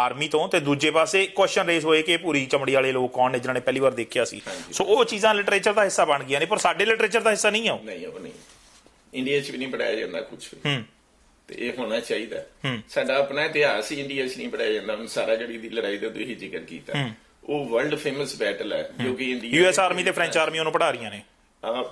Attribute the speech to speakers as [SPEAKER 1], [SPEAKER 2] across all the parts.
[SPEAKER 1] Army ਤੋਂ ਤੇ ਦੂਜੇ ਪਾਸੇ ਕੁਐਸਚਨ ਰੇਸ ਹੋਏ ਕਿ ਪੂਰੀ ਚਮੜੀ ਵਾਲੇ ਲੋਕ ਕੌਣ ਨੇ ਜਿਨ੍ਹਾਂ ਨੇ ਪਹਿਲੀ ਵਾਰ ਦੇਖਿਆ ਸੀ। ਸੋ ਉਹ ਚੀਜ਼ਾਂ ਲਿਟਰੇਚਰ ਦਾ ਹਿੱਸਾ ਬਣ ਗਈਆਂ ਨੇ ਪਰ ਸਾਡੇ ਲਿਟਰੇਚਰ ਦਾ ਹਿੱਸਾ ਨਹੀਂ ਆ ਉਹ।
[SPEAKER 2] ਨਹੀਂ ਉਹ ਨਹੀਂ। ਇੰਡੀਆ 'ਚ ਵੀ ਨਹੀਂ ਪੜਾਇਆ ਜਾਂਦਾ ਕੁਝ
[SPEAKER 1] ਹੂੰ।
[SPEAKER 2] ਤੇ ਇਹ ਹੋਣਾ ਚਾਹੀਦਾ। ਸਾਡਾ ਆਪਣਾ ਇਤਿਹਾਸ ਹੀ ਇੰਡੀਆ 'ਚ ਨਹੀਂ ਪੜਾਇਆ ਜਾਂਦਾ। ਹੁਣ ਸਾਰਾ ਜਿਹੜੀ ਦੀ ਲੜਾਈ ਦਾ ਤੁਸੀਂ ਜ਼ਿਕਰ ਕੀਤਾ। ਉਹ ਵਰਲਡ ਫੇਮਸ ਬੈਟਲ ਹੈ ਜੋ ਕਿ ਇੰਡੀਆ
[SPEAKER 1] ਯੂਐਸ ਆਰਮੀ ਤੇ ਫ੍ਰੈਂਚ ਆਰਮੀ ਉਹਨੂੰ ਪੜ੍ਹਾ ਰਹੀਆਂ ਨੇ।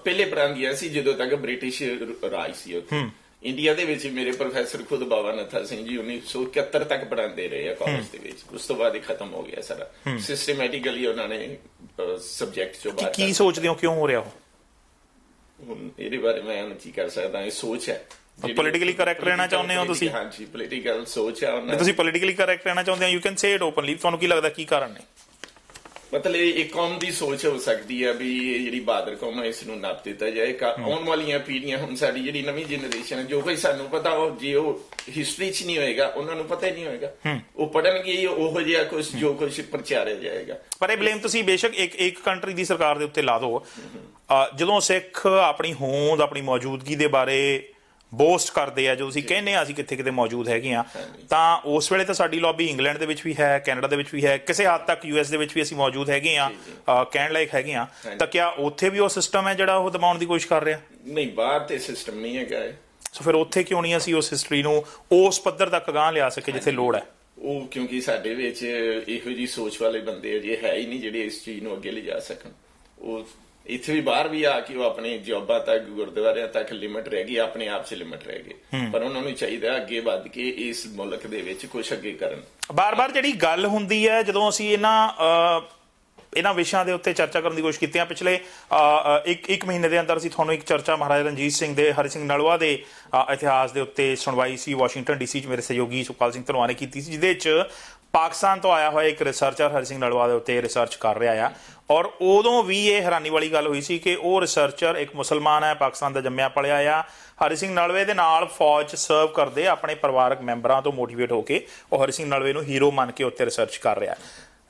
[SPEAKER 2] ਪਹਿਲੇ ਪੜਾਉਂਦੀਆਂ ਸੀ ਜਦੋਂ ਤੱਕ ਬ੍ਰਿਟਿਸ਼ ਰਾਜ ਸੀ ਉੱਥੇ। ਇੰਡੀਆ ਦੇ ਵਿੱਚ ਮੇਰੇ ਪ੍ਰੋਫੈਸਰ ਖੁਦ ਬਾਬਾ ਨੱਥਾ ਸਿੰਘ ਜੀ 1971 ਤੱਕ ਪੜਾਉਂਦੇ ਰਹੇ ਆ ਕਾਲਜ ਦੇ ਵਿੱਚ। ਉਸ ਤੋਂ ਬਾਅਦ ਇਹ ਖਤਮ ਹੋ ਗਿਆ ਸਾਰਾ। ਸਿਸਟਮੈਟਿਕਲੀ ਉਹਨਾਂ ਨੇ ਸਬਜੈਕਟ ਚੋਂ ਬਾਹਰ
[SPEAKER 1] ਕੀ ਸੋਚਦੇ ਹੋ ਕਿਉਂ ਹੋ ਰਿਹਾ ਉਹ?
[SPEAKER 2] ਇਹਦੇ ਬਾਰੇ ਮੈਂ ਕੀ ਕਰ ਸਕਦਾ ਇਹ ਸੋਚ ਹੈ।
[SPEAKER 1] politically correct ਰਹਿਣਾ ਚਾਹੁੰਦੇ ਹੋ ਤੁਸੀਂ?
[SPEAKER 2] ਹਾਂਜੀ ਪੋਲੀਟੀਕਲ ਸੋਚ ਹੈ ਉਹਨਾਂ
[SPEAKER 1] ਤੁਸੀਂ ਪੋਲਿਟਿਕਲੀ ਕਰੈਕਟ ਰਹਿਣਾ ਚਾਹੁੰਦੇ ਹੋ you can say it openly ਤੁਹਾਨੂੰ ਕੀ ਲੱਗਦਾ ਕੀ ਕਾਰਨ ਨੇ?
[SPEAKER 2] ਮਤਲਬ ਇਹ ਇੱਕ ਕੌਮ ਦੀ ਸੋਚ ਹੋ ਸਕਦੀ ਹੈ ਵੀ ਇਹ ਜਿਹੜੀ ਬਹਾਦਰ ਕੌਮ ਹੈ ਇਸ ਨੂੰ ਨੱਪ ਦਿੱਤਾ ਜਾਏ। ਕਾ- ਆਉਣ ਵਾਲੀਆਂ ਪੀੜ੍ਹੀਆਂ ਹੁਣ ਸਾਡੀ ਜਿਹੜੀ ਨਵੀਂ ਜਨਰੇਸ਼ਨ ਹੈ ਜੋ ਕੋਈ ਸਾਨੂੰ ਪਤਾ ਉਹ ਜੇ ਉਹ ਹਿਸਟਰੀ 'ਚ ਨਹੀਂ ਹੋਏਗਾ ਉਹਨਾਂ ਨੂੰ ਪਤਾ ਹੀ ਨਹੀਂ ਹੋਏਗਾ। ਉਹ ਪੜਨਗੇ ਉਹੋ ਜਿਹਾ ਕੁਝ ਜੋ ਕੁਝ ਪ੍ਰਚਾਰਿਆ ਜਾਏਗਾ।
[SPEAKER 1] ਪਰ ਇਹ ਬਲੇਮ ਤੁਸੀਂ ਬੇਸ਼ੱਕ ਇੱਕ ਇੱਕ ਕੰਟਰੀ ਦੀ ਸਰਕਾਰ ਦੇ ਉੱਤੇ ਲਾ ਦਿਓ। ਅ, ਜਦੋਂ ਸਿੱਖ ਆਪਣੀ ਹੋਂਦ ਆਪਣੀ ਮੌਜੂਦਗੀ ਦੇ ਬਾਰੇ ਬੋਸਟ ਕਰਦੇ ਆ ਜਦੋਂ ਅਸੀਂ ਕਹਿੰਦੇ ਆ ਅਸੀਂ ਕਿੱਥੇ ਕਿਤੇ ਮੌਜੂਦ ਹੈਗੇ ਆ। ਤਾਂ ਉਸ ਵੇਲੇ ਤਾਂ ਸਾਡੀ ਲੌਬੀ ਇੰਗਲੈਂਡ ਦੇ ਵਿੱਚ ਵੀ ਹੈ ਕੈਨੇਡਾ ਦੇ ਵਿੱਚ ਵੀ ਹੈ ਕਿਸੇ ਹੱਦ ਤੱਕ ਯੂਐਸ ਦੇ ਵਿੱਚ ਵੀ ਅਸੀਂ ਮੌਜੂਦ ਹੈਗੇ ਆ ਕਹਿਣ ਲਾਇਕ ਹੈਗੇ ਆ। ਤਾਂ ਕਿਆ ਉੱਥੇ ਵੀ ਉਹ ਸਿਸਟਮ ਹੈ ਜਿਹੜਾ ਉਹ ਦਬਾਉਣ ਦੀ ਕੋਸ਼ਿਸ਼ ਕਰ ਰਿਹਾ?
[SPEAKER 2] ਨਹੀਂ ਬਾਹਰ ਤੇ ਸਿਸਟਮ ਨਹੀਂ ਹੈਗਾ।
[SPEAKER 1] ਸੋ ਫਿਰ ਉੱਥੇ ਕਿਉਂ ਨਹੀਂ ਅਸੀਂ ਉਸ ਹਿਸਟਰੀ ਨੂੰ ਉਸ ਪੱਧਰ ਤੱਕ ਗਾਂ ਲਿਆ ਸਕੇ ਜਿੱਥੇ ਲੋੜ ਹੈ?
[SPEAKER 2] ਉਹ ਕਿਉਂਕਿ ਸਾਡੇ ਵਿੱਚ ਇਹੋ ਜੀ ਸੋਚ ਵਾਲੇ ਬੰਦੇ ਅਜੇ ਹੈ ਹੀ ਨਹੀਂ ਜਿਹੜੇ ਇਸ ਚੀਜ਼ ਨੂੰ ਅੱਗੇ ਲਿਜਾ ਸਕਣ। ਉਹ ਇੱਥੇ ਵੀ ਬਾਹਰ ਵੀ ਆ ਕੇ ਉਹ ਆਪਣੇ ਜੌਬਾਂ ਤੱਕ ਗੁਰਦੁਆਰਿਆਂ ਤੱਕ ਲਿਮਟ ਰਹਿ ਗਈ ਆਪਣੇ ਆਪ 'ਚ ਲਿਮਟ ਰਹਿ ਗਏ। ਪਰ ਉਹਨਾਂ ਨੂੰ ਚਾਹੀਦਾ ਅੱਗੇ ਵੱਧ ਕੇ ਇਸ ਮੁਲਕ ਦੇ ਵਿੱਚ ਕੁਝ ਅੱਗੇ ਕਰਨ।
[SPEAKER 1] ਬਾਰ-ਬਾਰ ਜਿਹੜੀ ਗੱਲ ਹੁੰਦੀ ਹੈ ਜਦੋਂ ਅਸੀਂ ਇਹਨਾਂ ਇਹਨਾਂ ਵਿਸ਼ਿਆਂ ਦੇ ਉੱਤੇ ਚਰਚਾ ਕਰਨ ਦੀ ਕੋਸ਼ਿਸ਼ ਕੀਤੀ ਆ। ਪਿਛਲੇ ਇੱਕ ਇੱਕ ਮਹੀਨੇ ਦੇ ਅੰਦਰ ਅਸੀਂ ਤੁਹਾਨੂੰ ਇੱਕ ਚਰਚਾ ਮਹਾਰਾਜਾ ਰਣਜੀਤ ਸਿੰਘ ਦੇ, ਹਰੀ ਸਿੰਘ ਨਲਵਾ ਦੇ ਇਤਿਹਾਸ ਦੇ ਉੱਤੇ ਸੁਣਵਾਈ ਸੀ। ਵਾਸ਼ਿੰਗਟਨ ਡੀਸੀ 'ਚ ਮੇਰੇ ਸਹਿਯੋਗੀ ਸੁਖਪਾਲ ਸਿੰਘ ਧਨੋਆ ਨੇ ਕੀਤੀ ਸੀ, ਜਿਹਦੇ 'ਚ ਪਾਕਿਸਤਾਨ ਤੋਂ ਆਇਆ ਹੋਇਆ ਇੱਕ ਰਿਸਰਚਰ ਹਰੀ ਸਿੰਘ ਨਲਵਾ ਦੇ ਉੱਤੇ ਰਿਸਰਚ ਕਰ ਰਿਹਾ ਆ। ਔਰ ਉਦੋਂ ਵੀ ਇਹ ਹੈਰਾਨੀ ਵਾਲੀ ਗੱਲ ਹੋਈ ਸੀ ਕਿ ਉਹ ਰਿਸਰਚਰ ਇੱਕ ਮੁਸਲਮਾਨ ਹੈ, ਪਾਕਿਸਤਾਨ ਦਾ ਜੰਮਿਆ ਪਲਿਆ ਆ। ਹਰੀ ਸਿੰਘ ਨਲਵੇ ਦੇ ਨਾਲ ਫੌਜ 'ਚ ਸਰਵ ਕਰਦੇ ਆਪਣੇ ਪਰਿਵਾਰਕ ਮੈਂਬਰਾਂ ਤੋਂ ਮੋਟੀਵੇਟ ਹੋ ਕੇ ਉਹ ਹਰੀ ਸਿੰਘ ਨਲਵੇ ਨੂੰ ਹੀਰੋ ਮੰਨ ਕੇ ਉੱਤੇ ਰਿਸਰਚ ਕਰ ਰਿਹਾ।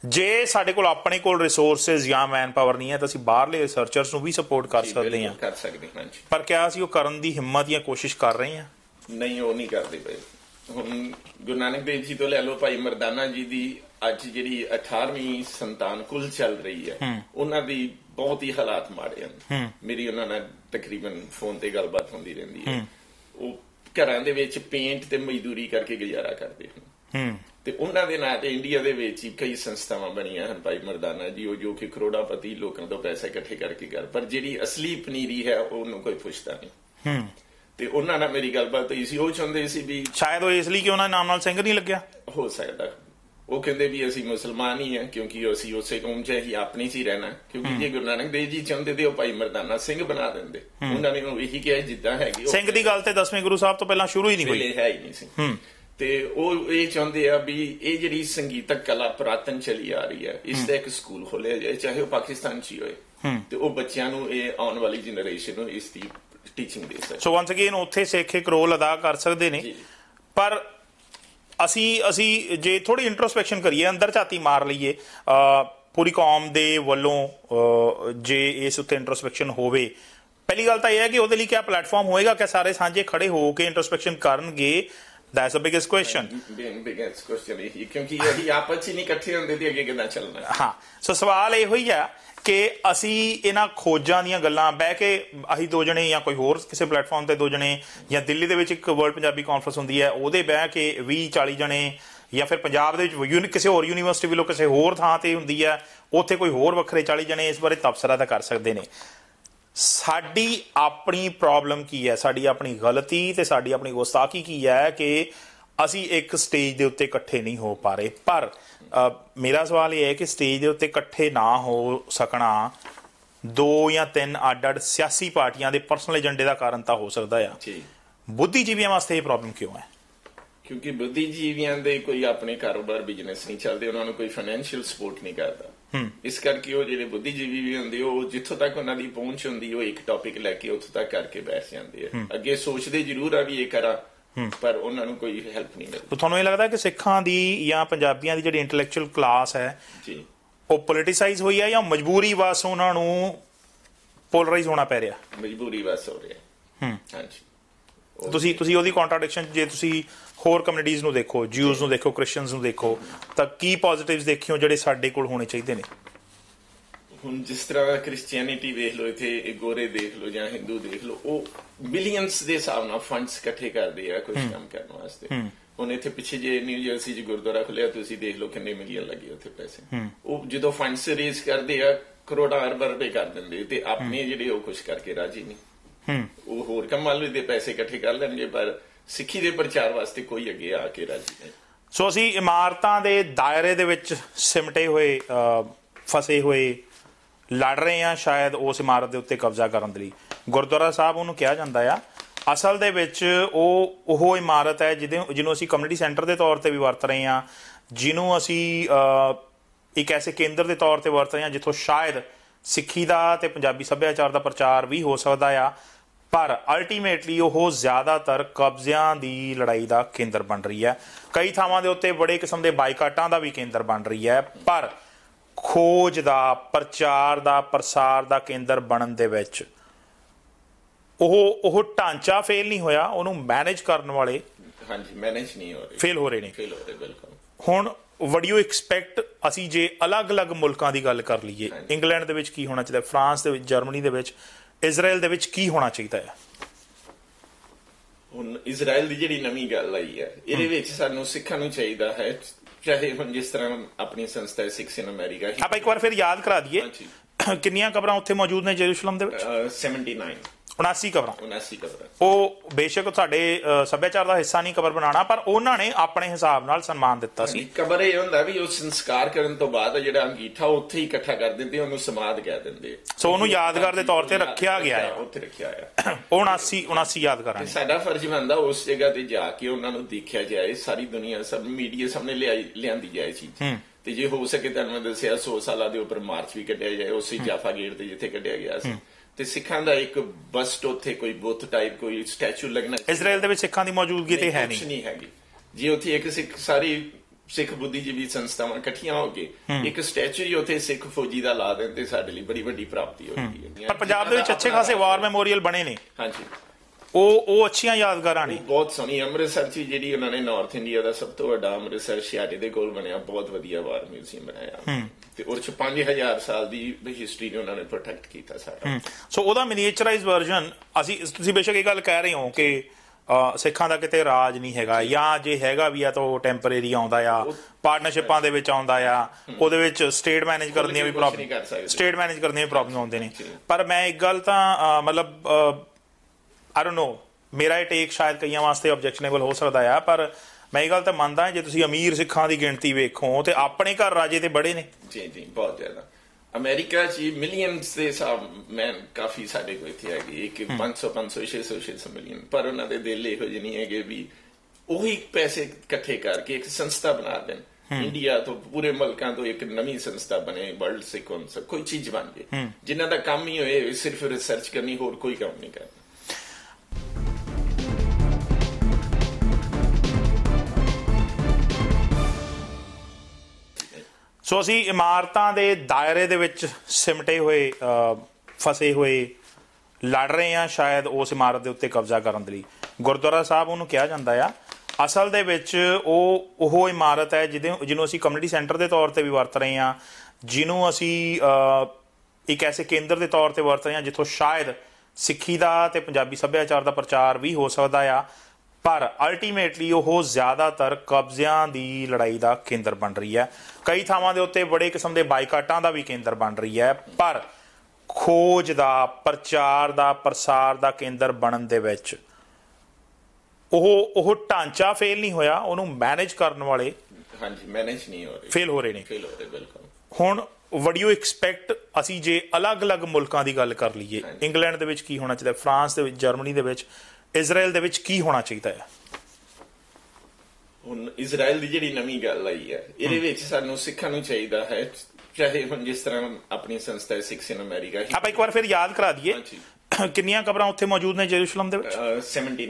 [SPEAKER 1] ਜੇ ਸਾਡੇ ਕੋਲ ਆਪਣੇ ਕੋਲ ਰਿਸੋਰਸਸ ਜਾਂ ਮੈਨ ਪਾਵਰ ਨਹੀਂ ਹੈ ਤਾਂ ਅਸੀਂ ਬਾਹਰਲੇ ਰਿਸਰਚਰਸ ਨੂੰ ਵੀ ਸਪੋਰਟ ਕਰ ਸਕਦੇ ਹਾਂ।
[SPEAKER 2] ਕਰ ਸਕਦੇ ਹਾਂ ਜੀ।
[SPEAKER 1] ਪਰ ਕਿਆ ਅਸੀਂ ਉਹ ਕਰਨ ਦੀ ਹਿੰਮਤ ਜਾਂ ਕੋਸ਼ਿਸ਼ ਕਰ ਰਹੇ ਹਾਂ?
[SPEAKER 2] ਨਹੀਂ ਉਹ ਨਹੀਂ ਕਰਦੇ ਪਏ ਹੁਣ ਗੁਰੂ ਨਾਨਕ ਦੇਵ ਜੀ ਤੋਂ ਲੈ ਲਓ ਭਾਈ ਮਰਦਾਨਾ ਜੀ ਦੀ ਅੱਜ ਜਿਹੜੀ 18ਵੀਂ ਸੰਤਾਨ ਕੁੱਲ ਚੱਲ ਰਹੀ ਹੈ ਉਹਨਾਂ ਦੀ ਬਹੁਤ ਹੀ ਹਾਲਾਤ ਮਾੜੇ ਹਨ। ਮੇਰੀ ਉਹਨਾਂ ਨਾਲ ਤਕਰੀਬਨ ਫੋਨ ਤੇ ਗੱਲਬਾਤ ਹੁੰਦੀ ਰਹਿੰਦੀ ਹੈ। ਉਹ ਘਰਾਂ ਦੇ ਵਿੱਚ ਪੇਂਟ ਤੇ ਮਜ਼ਦੂਰੀ ਕਰਕੇ ਗੁਜ਼ਾਰਾ ਕਰਦੇ ਹਨ। ਤੇ ਉਹਨਾਂ ਦੇ ਨਾਂ ਤੇ ਇੰਡੀਆ ਦੇ ਵਿੱਚ ਹੀ ਕਈ ਸੰਸਥਾਵਾਂ ਬਣੀਆਂ ਹਨ ਭਾਈ ਮਰਦਾਨਾ ਜੀ ਉਹ ਜੋ ਕਿ ਕਰੋੜਾਪਤੀ ਲੋਕਾਂ ਤੋਂ ਪੈਸੇ ਇਕੱਠੇ ਕਰਕੇ ਕਰ ਪਰ ਜਿਹੜੀ ਅਸਲੀ ਪਨੀਰੀ ਹੈ ਉਹਨੂੰ ਕੋਈ ਪੁੱਛਦਾ ਨਹੀਂ।
[SPEAKER 1] ਹੂੰ।
[SPEAKER 2] ਤੇ ਉਹਨਾਂ ਨਾਲ ਮੇਰੀ ਗੱਲਬਾਤ ਹੋਈ ਸੀ ਉਹ ਚਾਹੁੰਦੇ ਸੀ ਵੀ
[SPEAKER 1] ਸ਼ਾਇਦ ਉਹ ਇਸ ਲਈ ਕਿ ਉਹਨਾਂ ਨਾਮ ਨਾਲ ਸਿੰਘ ਨਹੀਂ ਲੱਗਿਆ।
[SPEAKER 2] ਹੋ ਸਕਦਾ। ਉਹ ਕਹਿੰਦੇ ਵੀ ਅਸੀਂ ਮੁਸਲਮਾਨ ਹੀ ਹਾਂ ਕਿਉਂਕਿ ਅਸੀਂ ਉਸੇ ਕੌਮ 'ਚ ਹੀ ਆਪਣੀ 'ਚ ਹੀ ਰਹਿਣਾ ਕਿਉਂਕਿ ਜੇ ਗੁਰੂ ਨਾਨਕ ਦੇਵ ਜੀ ਚਾਹੁੰਦੇ ਤੇ ਉਹ ਭਾਈ ਮਰਦਾਨਾ ਸਿੰਘ ਬਣਾ ਦਿੰਦੇ। ਉਹਨਾਂ ਨੇ ਉਹ ਇਹੀ ਕਿਹਾ ਜਿੱਦਾਂ ਹੈਗੀ
[SPEAKER 1] ਸਿੰਘ ਦੀ ਗੱਲ ਤੇ 10ਵੇਂ ਗੁਰੂ ਸਾਹਿਬ ਤੋਂ ਪਹਿਲਾਂ ਸ਼ੁਰੂ ਹੀ ਨਹੀਂ ਹੋਈ।
[SPEAKER 2] ਹੈ ਹੀ ਨਹੀਂ ਸੀ। ਤੇ ਉਹ ਇਹ ਚਾਹੁੰਦੇ ਆ ਵੀ ਇਹ ਜਿਹੜੀ ਸੰਗੀਤਕ ਕਲਾ ਪ੍ਰਾਤਨ ਚਲੀ ਆ ਰਹੀ ਹੈ ਇਸ ਦਾ ਇੱਕ ਸਕੂਲ ਖੋਲਿਆ ਜਾਏ ਚਾਹੇ ਉਹ ਪਾਕਿਸਤਾਨ 'ਚ ਹੀ ਹੋਏ। ਤੇ ਉਹ ਬੱਚਿਆਂ ਨੂੰ ਇਹ ਆਉਣ ਵਾਲੀ ਜਨਰੇਸ਼ਨ ਨੂੰ ਇਸ ਦੀ ਟੀਚਿੰਗ ਦੇ ਸਕੇ
[SPEAKER 1] ਸੋ ਵਾਂਸ ਅਗੇਨ ਉੱਥੇ ਸਿੱਖ ਇੱਕ ਰੋਲ ਅਦਾ ਕਰ ਸਕਦੇ ਨੇ। ਪਰ ਅਸੀਂ ਅਸੀਂ ਜੇ ਥੋੜੀ ਇੰਟਰੋਸਪੈਕਸ਼ਨ ਕਰੀਏ ਅੰਦਰ ਝਾਤੀ ਮਾਰ ਲਈਏ ਪੂਰੀ ਕੌਮ ਦੇ ਵੱਲੋਂ ਜੇ ਇਸ ਉੱਤੇ ਇੰਟਰੋਸਪੈਕਸ਼ਨ ਹੋਵੇ ਪਹਿਲੀ ਗੱਲ ਤਾਂ ਇਹ ਹੈ ਕਿ ਉਹਦੇ ਲਈ ਕਿਆ ਪਲੇਟਫਾਰਮ ਹੋਏਗਾ ਕਿ ਸਾਰੇ ਸਾਂਝੇ ਖੜੇ ਹੋ ਕੇ ਇੰਟਰੋਸਪੈਕਸ਼ਨ ਕਰਨਗੇ। Biggest question
[SPEAKER 2] big biggest question ਇਹ ਕਿਉਂਕਿ ਇਹ ਆਪਸ 'ਚ ਹੀ ਨਹੀਂ ਇਕੱਠੇ ਹੁੰਦੇ ਤੇ ਅੱਗੇ ਕਿੱਦਾਂ ਚੱਲਣਾ
[SPEAKER 1] ਹਾਂ ਸੋ ਸਵਾਲ ਇਹੋ ਹੀ ਆ ਕਿ ਅਸੀਂ ਇਹਨਾਂ ਖੋਜਾਂ ਦੀਆਂ ਗੱਲਾਂ ਬਹਿ ਕੇ ਅਸੀਂ ਦੋ ਜਣੇ ਜਾਂ ਕੋਈ ਹੋਰ ਕਿਸੇ ਪਲੇਟਫਾਰਮ ਤੇ ਦੋ ਜਣੇ ਜਾਂ ਦਿੱਲੀ ਦੇ ਵਿੱਚ ਇੱਕ ਵਰਲਡ ਪੰਜਾਬੀ ਕਾਨਫਰੰਸ ਹੁੰਦੀ ਹੈ ਉਹਦੇ ਬਹਿ ਕੇ 20 40 ਜਣੇ ਜਾਂ ਫਿਰ ਪੰਜਾਬ ਦੇ ਵਿੱਚ ਯੂਨੀ- ਕਿਸੇ ਹੋਰ ਯੂਨੀਵਰਸਿਟੀ ਵੱਲੋਂ ਕਿਸੇ ਹੋਰ ਥਾਂ ਤੇ ਹੁੰਦੀ ਹੈ ਉੱਥੇ ਕੋਈ ਹੋਰ ਵੱਖਰੇ 40 ਜਣੇ ਇਸ ਬਾਰੇ ਤਬਸਰਾ ਤਾਂ ਕਰ ਸਕਦੇ ਨੇ ਸਾਡੀ ਆਪਣੀ ਪ੍ਰੋਬਲਮ ਕੀ ਹੈ? ਸਾਡੀ ਆਪਣੀ ਗਲਤੀ ਤੇ ਸਾਡੀ ਆਪਣੀ ਗੁਸਤਾਖੀ ਕੀ ਹੈ ਕਿ ਅਸੀਂ ਇੱਕ ਸਟੇਜ ਦੇ ਉੱਤੇ ਇਕੱਠੇ ਨਹੀਂ ਹੋ ਪਾ ਰਹੇ? ਪਰ ਮੇਰਾ ਸਵਾਲ ਇਹ ਹੈ ਕਿ ਸਟੇਜ ਦੇ ਉੱਤੇ ਇਕੱਠੇ ਨਾ ਹੋ ਸਕਣਾ ਦੋ ਜਾਂ ਤਿੰਨ ਅੱਡ-ਅੱਡ ਸਿਆਸੀ ਪਾਰਟੀਆਂ ਦੇ ਪਰਸਨਲ ਏਜੰਡੇ ਦਾ ਕਾਰਨ ਤਾਂ ਹੋ ਸਕਦਾ ਆ।
[SPEAKER 2] ਜੀ।
[SPEAKER 1] ਬੁੱਧੀਜੀਵੀਆਂ ਵਾਸਤੇ ਇਹ ਪ੍ਰੋਬਲਮ ਕਿਉਂ ਹੈ?
[SPEAKER 2] ਕਿਉਂਕਿ ਬੁੱਧੀਜੀਵੀਆਂ ਦੇ ਕੋਈ ਆਪਣੇ ਕਾਰੋਬਾਰ ਬਿਜ਼ਨਸ ਨਹੀਂ ਚੱਲਦੇ ਉਹਨਾਂ ਨੂੰ ਕੋਈ ਫਾਈਨੈਂਸ਼ੀਅਲ ਸਪੋਰਟ ਨਹੀਂ ਕਰਦਾ। ਇਸ ਕਰਕੇ ਉਹ ਜਿਹੜੇ ਬੁੱਧੀਜੀਵੀ ਵੀ ਹੁੰਦੇ ਉਹ ਜਿੱਥੋਂ ਤੱਕ ਉਹਨਾਂ ਦੀ ਪਹੁੰਚ ਹੁੰਦੀ ਉਹ ਇੱਕ ਟੌਪਿਕ ਲੈ ਕੇ ਉੱਥੋਂ ਤੱਕ ਕਰਕੇ ਬੈਠ ਜਾਂਦੇ ਆ। ਅੱਗੇ ਸੋਚਦੇ ਜ਼ਰੂਰ ਆ ਵੀ ਇਹ ਕਰਾਂ ਪਰ ਉਹਨਾਂ ਨੂੰ ਕੋਈ ਹੈਲਪ ਨਹੀਂ ਮਿਲਦੀ।
[SPEAKER 1] ਤੁਹਾਨੂੰ ਇਹ ਲੱਗਦਾ ਕਿ ਸਿੱਖਾਂ ਦੀ ਜਾਂ ਪੰਜਾਬੀਆਂ ਦੀ ਜਿਹੜੀ ਇੰਟੈਲੈਕਚੁਅਲ ਕਲਾਸ ਹੈ
[SPEAKER 2] ਜੀ।
[SPEAKER 1] ਉਹ ਪੋਲਿਟਿਸਾਈਜ਼ ਹੋਈ ਹੈ ਜਾਂ ਮਜਬੂਰੀ ਵਾਸ ਉਹਨਾਂ ਨੂੰ ਪੋਲਰਾਈਜ਼ ਹੋਣਾ ਪੈ ਰਿਹਾ?
[SPEAKER 2] ਮਜਬੂਰੀ ਵਸ ਹੋ ਰਿਹਾ।
[SPEAKER 1] ਹੂੰ।
[SPEAKER 2] ਹਾਂਜੀ।
[SPEAKER 1] ਤੁਸੀਂ ਤੁਸੀਂ ਉਹਦੀ ਕੰਟਰਡਿਕਸ਼ਨ ਜੇ ਤੁਸੀਂ ਹੋਰ ਕਮਿਊਨਿਟੀਜ਼ ਨੂੰ ਦੇਖੋ ਜਿਊਜ਼ ਨੂੰ ਦੇਖੋ ਕ੍ਰਿਸਚੀਅਨਸ ਨੂੰ ਦੇਖੋ ਤਾਂ ਕੀ ਪੋਜ਼ਿਟਿਵਸ ਦੇਖਿਓ ਜਿਹੜੇ ਸਾਡੇ ਕੋਲ ਹੋਣੇ ਚਾਹੀਦੇ ਨੇ?
[SPEAKER 2] ਹੁਣ ਜਿਸ ਤਰ੍ਹਾਂ ਕ੍ਰਿਸਚੀਅਨਿਟੀ ਦੇਖ ਲਓ ਇੱਥੇ ਗੋਰੇ ਦੇਖ ਲਓ ਜਾਂ ਹਿੰਦੂ ਦੇਖ ਲਓ ਉਹ ਬਿਲੀਅਨਸ ਦੇ ਹਿਸਾਬ ਨਾਲ ਫੰਡਸ ਇਕੱਠੇ ਕਰਦੇ ਆ ਕੁਝ ਕੰਮ ਕਰਨ ਵਾਸਤੇ। ਹੁਣ ਇੱਥੇ ਪਿੱਛੇ ਜੇ ਨਿਊ ਜਰਸੀ 'ਚ ਗੁਰਦੁਆਰਾ ਖੁੱਲਿਆ ਤੁਸੀਂ ਦੇਖ ਲਓ ਕਿੰਨੇ ਮਿਲੀਅਨ ਲੱਗੇ ਉੱਥੇ ਪੈਸੇ। ਉਹ ਜਦੋਂ ਫੰਡਸ ਰੇਜ਼ ਕਰਦੇ ਆ ਕਰੋੜਾਂ ਅਰਬਾਂ ਰੁਪਏ ਕਰ ਦਿੰਦੇ ਤੇ ਆਪਣੇ ਜਿਹੜੇ ਉਹ ਕੁਝ ਕਰਕੇ ਰਾਜੀ ਨਹੀਂ। ਉਹ ਹੋਰ ਕੰਮਾਂ ਲਈ ਦੇ ਪੈਸੇ ਇਕੱਠੇ ਕਰ ਲੈਣਗੇ ਪਰ ਸਿੱਖੀ ਦੇ ਪ੍ਰਚਾਰ ਵਾਸਤੇ ਕੋਈ ਅੱਗੇ ਆ ਕੇ ਰਾਜੀ ਨਹੀਂ।
[SPEAKER 1] ਸੋ ਅਸੀਂ ਇਮਾਰਤਾਂ ਦੇ ਦਾਇਰੇ ਦੇ ਵਿੱਚ ਸਿਮਟੇ ਹੋਏ ਫਸੇ ਹੋਏ ਲੜ ਰਹੇ ਆ ਸ਼ਾਇਦ ਉਸ ਇਮਾਰਤ ਦੇ ਉੱਤੇ ਕਬਜ਼ਾ ਕਰਨ ਦੇ ਲਈ। ਗੁਰਦੁਆਰਾ ਸਾਹਿਬ ਉਹਨੂੰ ਕਿਹਾ ਜਾਂਦਾ ਆ ਅਸਲ ਦੇ ਵਿੱਚ ਉਹ ਉਹ ਇਮਾਰਤ ਹੈ ਜਿਹਦੇ ਜਿਹਨੂੰ ਅਸੀਂ ਕਮਿਊਨਿਟੀ ਸੈਂਟਰ ਦੇ ਤੌਰ ਤੇ ਵੀ ਵਰਤ ਰਹੇ ਆ ਜਿਹਨੂੰ ਅਸੀਂ ਇੱਕ ਐਸੇ ਕੇਂਦਰ ਦੇ ਤੌਰ ਤੇ ਵਰਤ ਰਹੇ ਆ ਜਿੱਥੋਂ ਸ਼ਾਇਦ ਸਿੱਖੀ ਦਾ ਤੇ ਪੰਜਾਬੀ ਸੱਭਿਆਚਾਰ ਦਾ ਪ੍ਰਚਾਰ ਵੀ ਹੋ ਸਕਦਾ ਆ। ਪਰ ਅਲਟੀਮੇਟਲੀ ਉਹ ਜ਼ਿਆਦਾਤਰ ਕਬਜ਼ਿਆਂ ਦੀ ਲੜਾਈ ਦਾ ਕੇਂਦਰ ਬਣ ਰਹੀ ਹੈ। ਕਈ ਥਾਵਾਂ ਦੇ ਉੱਤੇ ਬੜੇ ਕਿਸਮ ਦੇ ਬਾਈਕਾਟਾਂ ਦਾ ਵੀ ਕੇਂਦਰ ਬਣ ਰਹੀ ਹੈ ਪਰ ਖੋਜ ਦਾ ਪ੍ਰਚਾਰ ਦਾ ਪ੍ਰਸਾਰ ਦਾ ਕੇਂਦਰ ਬਣਨ ਦੇ ਵਿੱਚ ਉਹ ਉਹ ਢਾਂਚਾ ਫੇਲ ਨਹੀਂ ਹੋਇਆ ਉਹਨੂੰ ਮੈਨੇਜ ਕਰਨ ਵਾਲੇ
[SPEAKER 2] ਹਾਂਜੀ ਮੈਨੇਜ ਨਹੀਂ ਹੋ ਰਹੀ।
[SPEAKER 1] ਫੇਲ ਹੋ ਰਹੇ ਨੇ।
[SPEAKER 2] ਫੇਲ ਹੋ ਰਹੇ ਬਿਲਕੁਲ।
[SPEAKER 1] ਹੁਣ ਵਡੀਓ ਐਕਸਪੈਕਟ ਅਸੀਂ ਜੇ ਅਲੱਗ-ਅਲੱਗ ਮੁਲਕਾਂ ਦੀ ਗੱਲ ਕਰ ਲਈਏ ਇੰਗਲੈਂਡ ਦੇ ਵਿੱਚ ਕੀ ਹੋਣਾ ਚਾਹੀਦਾ ਫਰਾਂਸ ਦੇ ਵਿੱਚ ਜਰਮਨੀ ਦੇ ਵਿੱਚ ਇਜ਼ਰਾਈਲ ਦੇ ਵਿੱਚ ਕੀ ਹੋਣਾ ਚਾਹੀਦਾ ਹੈ?
[SPEAKER 2] ਹੁਣ ਇਜ਼ਰਾਈਲ ਦੀ ਜਿਹੜੀ ਨਵੀਂ ਗੱਲ ਆਈ ਹੈ ਇਹਦੇ ਵਿੱਚ ਸਾਨੂੰ ਸਿੱਖਣ ਨੂੰ ਚਾਹੀਦਾ ਹੈ ਚਾਹੇ ਹੁਣ ਜਿਸ ਤਰ੍ਹਾਂ ਆਪਣੀ ਸੰਸਥਾ ਹੈ ਸਿਕਸ ਇਨ ਅਮਰੀਕਾ
[SPEAKER 1] ਆਪਾਂ ਇੱਕ ਵਾਰ ਫਿਰ ਯਾਦ ਕਰਾ ਦਈਏ। ਕਿੰਨੀਆਂ ਕਬਰਾਂ ਉੱਥੇ ਮੌਜੂਦ ਨੇ ਜੈਰੂਸ਼ਲਮ ਦੇ ਵਿੱਚ?
[SPEAKER 2] 79
[SPEAKER 1] 79 ਕਬਰਾਂ।
[SPEAKER 2] 79 ਕਬਰਾਂ।
[SPEAKER 1] ਉਹ ਬੇਸ਼ੱਕ ਸਾਡੇ ਸੱਭਿਆਚਾਰ ਦਾ ਹਿੱਸਾ ਨਹੀਂ ਕਬਰ ਬਣਾਉਣਾ ਪਰ ਉਹਨਾਂ ਨੇ ਆਪਣੇ ਹਿਸਾਬ ਨਾਲ ਸਨਮਾਨ ਦਿੱਤਾ ਸੀ।
[SPEAKER 2] ਕਬਰ ਇਹ ਹੁੰਦਾ ਵੀ ਉਹ ਸੰਸਕਾਰ ਕਰਨ ਤੋਂ ਬਾਅਦ ਜਿਹੜਾ ਅੰਗੀਠਾ ਉੱਥੇ ਹੀ ਇਕੱਠਾ ਕਰ ਦਿੰਦੇ ਉਹਨੂੰ ਸਮਾਧ ਕਹਿ ਦਿੰਦੇ
[SPEAKER 1] ਸੋ ਉਹਨੂੰ ਯਾਦਗਾਰ ਦੇ ਤੌਰ ਤੇ ਰੱਖਿਆ ਗਿਆ ਹੈ।
[SPEAKER 2] ਉੱਥੇ ਰੱਖਿਆ ਆ
[SPEAKER 1] ਉਹ 79 79 ਯਾਦ
[SPEAKER 2] ਤੇ
[SPEAKER 1] ਕਰਾਂਗੇ
[SPEAKER 2] ਸਾਡਾ ਫਰਜ਼ ਬਣਦਾ ਉਸ ਜਗ੍ਹਾ ਤੇ ਜਾ ਕੇ ਉਹਨਾਂ ਨੂੰ ਦੇਖਿਆ ਜਾਏ ਸਾਰੀ ਦੁਨੀਆ ਸਭ ਮੀਡੀਆ ਸਾਹਮਣੇ ਲਿਆਂਦੀ ਜਾਏ ਚੀਜ਼। ਤੇ ਜੇ ਹੋ ਸਕੇ ਤਾਂ ਮੈਂ ਦੱਸਿਆ 100 ਸਾਲਾਂ ਦੇ ਉੱਪਰ ਮਾਰਚ ਵੀ ਕੱਢਿਆ ਜਾਏ ਉਸੇ ਜਾਫਾ ਗੇਟ ਤੇ ਜਿੱਥੇ ਕੱਢਿਆ ਗਿਆ ਸੀ। ਤੇ ਸਿੱਖਾਂ ਦਾ ਇੱਕ ਬਸਟ ਉੱਥੇ ਕੋਈ ਬੁੱਤ ਟਾਈਪ ਕੋਈ ਸਟੈਚੂ ਲੱਗਣਾ
[SPEAKER 1] ਇਜ਼ਰਾਈਲ ਦੇ ਵਿੱਚ ਸਿੱਖਾਂ ਦੀ ਮੌਜੂਦਗੀ ਤੇ ਹੈ ਨਹੀਂ।
[SPEAKER 2] ਨਹੀਂ ਹੈਗੀ। ਜੇ ਉੱਥੇ ਇੱਕ ਸਿੱਖ ਸਾਰੀ ਸਿੱਖ ਬੁੱਧੀਜੀਵੀ ਸੰਸਥਾਵਾਂ ਇਕੱਠੀਆਂ ਹੋ ਕੇ ਇੱਕ ਸਟੈਚੂ ਹੀ ਉੱਥੇ ਸਿੱਖ ਫੌਜੀ ਦਾ ਲਾ ਦੇਣ ਤੇ ਸਾਡੇ ਲਈ ਬੜੀ ਵੱਡੀ ਪ੍ਰਾਪਤੀ ਹੋਏਗੀ
[SPEAKER 1] ਪਰ ਪੰਜਾਬ ਦੇ ਵਿੱਚ ਅੱਛੇ ਖਾਸੇ ਵਾਰ ਮੈਮੋਰੀਅਲ ਬਣੇ ਨੇ।
[SPEAKER 2] ਹਾਂਜੀ।
[SPEAKER 1] ਉਹ ਉਹ ਅੱਛੀਆਂ ਯਾਦਗਾਰਾਂ ਨੇ।
[SPEAKER 2] ਬਹੁਤ ਸੋਹਣੀ ਅੰਮ੍ਰਿਤਸਰ ਚ ਜਿਹੜੀ ਉਹਨਾਂ ਨੇ ਨਾਰਥ ਇੰਡੀਆ ਦਾ ਸਭ ਤੋਂ ਵੱਡਾ ਅੰਮ੍ਰਿਤਸਰ ਸ਼ਿਆਟੇ ਦੇ ਕੋਲ ਬਣਿਆ ਬਹੁਤ ਵਧੀਆ ਵਾਰ ਮਿਊਜ਼ੀਅਮ ਬਣਾਇਆ। ਤੇ ਉਹ ਚ 5000 ਸਾਲ ਦੀ ਹਿਸਟਰੀ ਨੂੰ ਉਹਨਾਂ ਨੇ ਪ੍ਰੋਟੈਕਟ ਕੀਤਾ ਸਾਰਾ।
[SPEAKER 1] ਸੋ ਉਹਦਾ ਮਿਨੀਏਚਰਾਈਜ਼ ਵਰਜ਼ਨ ਅਸੀਂ ਤੁਸੀਂ ਬੇਸ਼ੱਕ ਇਹ ਗੱਲ ਕਹਿ ਰਹੇ ਹੋ ਕਿ ਸਿੱਖਾਂ ਦਾ ਕਿਤੇ ਰਾਜ ਨਹੀਂ ਹੈਗਾ ਜਾਂ ਜੇ ਹੈਗਾ ਵੀ ਆ ਤਾਂ ਉਹ ਟੈਂਪਰੇਰੀ ਆਉਂਦਾ ਆ ਪਾਰਟਨਰਸ਼ਿਪਾਂ ਦੇ ਵਿੱਚ ਆਉਂਦਾ ਆ ਉਹਦੇ ਵਿੱਚ ਸਟੇਟ ਮੈਨੇਜ ਕਰਨ ਦੀਆਂ ਵੀ ਪ੍ਰੋਬਲਮ। ਸਟੇਟ ਮੈਨੇਜ ਕਰਨ ਦੀਆਂ ਵੀ ਪ੍ਰੋਬਲਮ ਆਉਂਦੇ ਨੇ। ਪਰ ਮੈਂ ਇੱਕ ਗੱਲ ਤਾਂ ਮਤਲਬ ਆਈ ਡੋਨਟ ਨੋ ਮੇਰਾ ਇਹ ਟੇਕ ਸ਼ਾਇਦ ਕਈਆਂ ਵਾਸਤੇ ਆਬਜੈਕਸ਼ਨੇਬਲ ਹੋ ਸਕਦਾ ਆ ਪਰ ਮੈਂ ਇਹ ਗੱਲ ਤਾਂ ਮੰਨਦਾ ਜੇ ਤੁਸੀਂ ਅਮੀਰ ਸਿੱਖਾਂ ਦੀ ਗਿਣਤੀ ਵੇਖੋ ਤੇ ਆਪਣੇ ਘਰ ਰਾਜੇ ਤੇ ਬੜੇ ਨੇ।
[SPEAKER 2] ਜੀ ਜੀ ਬਹੁਤ ਜ਼ਿਆਦਾ। ਅਮਰੀਕਾ ਚ ਮਿਲੀਅਨਸ ਦੇ ਹਿਸਾਬ ਮੈਂ ਕਾਫੀ ਸਾਡੇ ਕੋਲ ਇੱਥੇ ਹੈਗੇ ਇੱਕ 500 500 600 600 ਮਿਲੀਅਨ ਪਰ ਉਹਨਾਂ ਦੇ ਦਿਲ ਇਹੋ ਜਿਹੇ ਨਹੀਂ ਹੈਗੇ ਵੀ ਉਹੀ ਪੈਸੇ ਇਕੱਠੇ ਕਰਕੇ ਇੱਕ ਸੰਸਥਾ ਬਣਾ ਦੇਣ। ਇੰਡੀਆ ਤੋਂ ਪੂਰੇ ਮੁਲਕਾਂ ਤੋਂ ਇੱਕ ਨਵੀਂ ਸੰਸਥਾ ਬਣੇ ਵਰਲਡ ਕੌਂਸਲ ਕੋਈ ਚੀਜ਼ ਬਣ ਜੇ। ਜਿਨ੍ਹਾਂ ਦਾ ਕੰਮ ਹੀ ਹੋਏ ਸਿਰਫ ਰਿਸਰਚ ਕਰਨੀ ਹੋਰ ਕੋਈ ਕੰਮ ਨਹੀਂ ਕਰਨਾ।
[SPEAKER 1] ਸੋ ਅਸੀਂ ਇਮਾਰਤਾਂ ਦੇ ਦਾਇਰੇ ਦੇ ਵਿੱਚ ਸਿਮਟੇ ਹੋਏ ਫਸੇ ਹੋਏ ਲੜ ਰਹੇ ਆ ਸ਼ਾਇਦ ਉਸ ਇਮਾਰਤ ਦੇ ਉੱਤੇ ਕਬਜ਼ਾ ਕਰਨ ਦੇ ਲਈ। ਗੁਰਦੁਆਰਾ ਸਾਹਿਬ ਉਹਨੂੰ ਕਿਹਾ ਜਾਂਦਾ ਆ, ਅਸਲ ਦੇ ਵਿੱਚ ਉਹ ਉਹ ਇਮਾਰਤ ਹੈ ਜਿਹਦੇ, ਜਿਹਨੂੰ ਅਸੀਂ ਕਮਿਊਨਿਟੀ ਸੈਂਟਰ ਦੇ ਤੌਰ ਤੇ ਵੀ ਵਰਤ ਰਹੇ ਆ ਜਿਹਨੂੰ ਅਸੀਂ ਇੱਕ ਐਸੇ ਕੇਂਦਰ ਦੇ ਤੌਰ ਤੇ ਵਰਤ ਰਹੇ ਆ ਜਿੱਥੋਂ ਸ਼ਾਇਦ ਸਿੱਖੀ ਦਾ ਤੇ ਪੰਜਾਬੀ ਸੱਭਿਆਚਾਰ ਦਾ ਪ੍ਰਚਾਰ ਵੀ ਹੋ ਸਕਦਾ ਆ। ਪਰ ਅਲਟੀਮੇਟਲੀ ਉਹ ਜ਼ਿਆਦਾਤਰ ਕਬਜ਼ਿਆਂ ਦੀ ਲੜਾਈ ਦਾ ਕੇਂਦਰ ਬਣ ਰਹੀ ਹੈ। ਕਈ ਥਾਵਾਂ ਦੇ ਉੱਤੇ ਬੜੇ ਕਿਸਮ ਦੇ ਬਾਈਕਾਟਾਂ ਦਾ ਵੀ ਕੇਂਦਰ ਬਣ ਰਹੀ ਹੈ ਪਰ ਖੋਜ ਦਾ ਪ੍ਰਚਾਰ ਦਾ ਪ੍ਰਸਾਰ ਦਾ ਕੇਂਦਰ ਬਣਨ ਦੇ ਵਿੱਚ ਉਹ ਉਹ ਢਾਂਚਾ ਫੇਲ ਨਹੀਂ ਹੋਇਆ ਉਹਨੂੰ ਮੈਨੇਜ ਕਰਨ ਵਾਲੇ
[SPEAKER 2] ਹਾਂਜੀ ਮੈਨੇਜ ਨਹੀਂ ਹੋ ਰਹੀ।
[SPEAKER 1] ਫੇਲ ਹੋ ਰਹੇ ਨੇ।
[SPEAKER 2] ਫੇਲ ਹੋ ਰਹੇ ਬਿਲਕੁਲ।
[SPEAKER 1] ਹੁਣ ਵਡੀਓ ਐਕਸਪੈਕਟ ਅਸੀਂ ਜੇ ਅਲੱਗ-ਅਲੱਗ ਮੁਲਕਾਂ ਦੀ ਗੱਲ ਕਰ ਲਈਏ ਇੰਗਲੈਂਡ ਦੇ ਵਿੱਚ ਕੀ ਹੋਣਾ ਚਾਹੀਦਾ ਫਰਾਂਸ ਦੇ ਵਿੱਚ ਜਰਮਨੀ ਦੇ ਵਿੱਚ ਇਜ਼ਰਾਈਲ ਦੇ ਵਿੱਚ ਕੀ ਹੋਣਾ ਚਾਹੀਦਾ ਹੈ?
[SPEAKER 2] ਹੁਣ ਇਜ਼ਰਾਈਲ ਦੀ ਜਿਹੜੀ ਨਵੀਂ ਗੱਲ ਆਈ ਹੈ ਇਹਦੇ ਵਿੱਚ ਸਾਨੂੰ ਸਿੱਖਣ ਨੂੰ ਚਾਹੀਦਾ ਹੈ ਚਾਹੇ ਹੁਣ ਜਿਸ ਤਰ੍ਹਾਂ ਆਪਣੀ ਸੰਸਥਾ ਹੈ ਸਿਕਸ ਇਨ ਅਮਰੀਕਾ
[SPEAKER 1] ਆਪਾਂ ਇੱਕ ਵਾਰ ਫਿਰ ਯਾਦ ਕਰਾ ਦਈਏ। ਕਿੰਨੀਆਂ ਕਬਰਾਂ ਉੱਥੇ ਮੌਜੂਦ ਨੇ ਜੈਰੂਸ਼ਲਮ ਦੇ ਵਿੱਚ?
[SPEAKER 2] 79